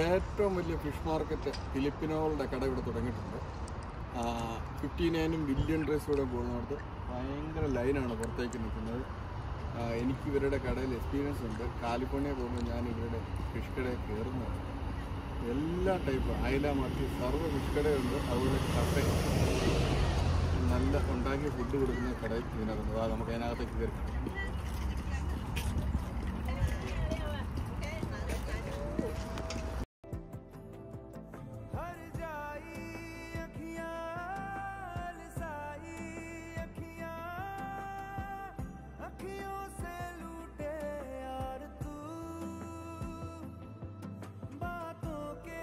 ഏറ്റവും വലിയ fish market ഫിലിപ്പിനോകളുടെ കട ഇവിടെ തുടങ്ങിയിട്ടുണ്ട്. ഫിഫ്റ്റി നയനും ബില്യൺ ഡ്രസ്സിലൂടെ പോകുന്നിടത്ത് ഭയങ്കര ലൈനാണ് പുറത്തേക്ക് നിൽക്കുന്നത്. എനിക്ക് ഇവരുടെ കടയിൽ എക്സ്പീരിയൻസ് ഉണ്ട്. കാലിഫോർണിയ പോകുമ്പോൾ ഞാൻ ഇവരുടെ ഫിഷ് കടയിൽ കയറുന്നതാണ് എല്ലാ ടൈപ്പ് അയല മത്തി സർവ ഫിഷ് കടയുണ്ട്. അതുപോലെ കഫേ നല്ല ഉണ്ടാക്കിയ ഫുഡ് കൊടുക്കുന്ന കടയിൽ ഇതിനകത്ത് നമുക്ക് അതിനകത്തേക്ക് കയറി.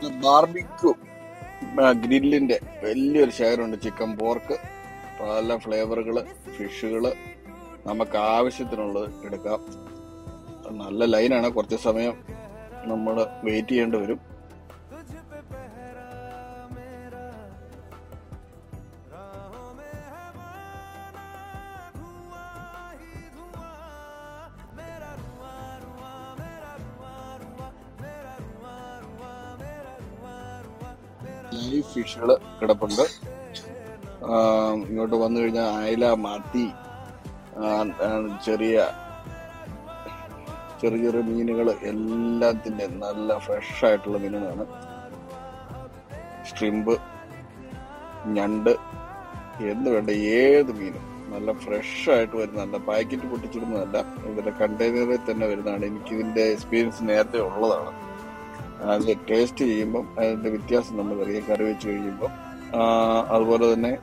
ബാർബിക്യൂ ഗ്രില്ലിന്റെ വലിയൊരു ശേഖരമുണ്ട്. ചിക്കൻ പോർക്ക് പല ഫ്ലേവറുകൾ ഫിഷുകൾ നമുക്ക് ആവശ്യത്തിനുള്ളത് എടുക്കാം. നല്ല ലൈനാണ് കുറച്ച് സമയം നമ്മൾ വെയിറ്റ് ചെയ്യേണ്ടി വരും. ലൈവ് ഫിഷുകൾ കിടപ്പുണ്ട്. ഇങ്ങോട്ട് വന്നു കഴിഞ്ഞാൽ അയല മത്തി ചെറിയ ചെറിയ ചെറിയ മീനുകൾ എല്ലാത്തിന്റെ നല്ല ഫ്രഷ് ആയിട്ടുള്ള മീനുകളാണ്. സ്ട്രിമ്പ് ഞണ്ട് എന്ത് വേണ്ട ഏത് മീനും. നല്ല ഫ്രഷ് ആയിട്ട് വരുന്ന നല്ല പാക്കറ്റ് പൊട്ടിച്ചിടുന്നതല്ല ഇതിന്റെ കണ്ടെയ്നറിൽ തന്നെ വരുന്നതാണ്. എനിക്ക് ഇതിന്റെ എക്സ്പീരിയൻസ് നേരത്തെ ഉള്ളതാണ്. അത് ടേസ്റ്റ് ചെയ്യുമ്പം അതിന്റെ വ്യത്യാസം നമുക്കറിയാം കറി വെച്ച് കഴിയുമ്പോൾ അതുപോലെ തന്നെ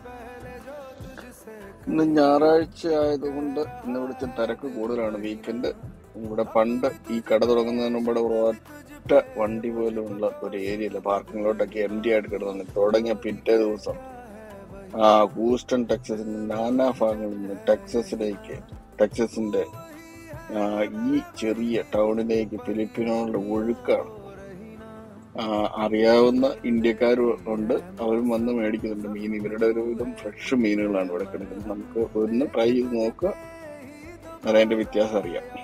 ഇന്ന് ഞായറാഴ്ച ആയതുകൊണ്ട് ഇന്ന് ഇവിടുത്തെ തിരക്ക് കൂടുതലാണ്. വീക്കെൻഡ് ഇവിടെ പണ്ട് ഈ കട തുടങ്ങുന്നതിന് മുമ്പ് ഇവിടെ ഒറ്റ വണ്ടി പോലും ഉള്ള ഒരു ഏരിയ ഇല്ല. പാർക്കിങ്ങിലോട്ടൊക്കെ എം ഡി ആയിട്ട് കിടന്നു തുടങ്ങിയ പിറ്റേ ദിവസം. ആ ഹൂസ്റ്റൺ ടെക്സസിന്റെ നാനാ ഭാഗങ്ങളിൽ നിന്ന് ടെക്സസിലേക്ക് ടെക്സസിന്റെ ഈ ചെറിയ ടൗണിലേക്ക് ഫിലിപ്പിനോളുടെ ഒഴുക്കാണ്. അറിയാവുന്ന ഇന്ത്യക്കാരും ഉണ്ട് അവരും വന്ന് മേടിക്കുന്നുണ്ട് മീൻ. ഇവരുടെ ഒരു വിധം ഫ്രഷ് മീനുകളാണ് ഇവിടെ കിടക്കുന്നത്. നമുക്ക് ഒന്ന് ട്രൈ ചെയ്ത് നോക്കുക അതിന്റെ വ്യത്യാസം അറിയാം.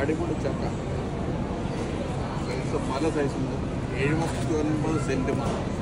അടിപൊളി ചക്ക സൈസ് പല സൈസുണ്ട് എഴുപത്തി ഒൻപത് സെന്റ് മാത്രം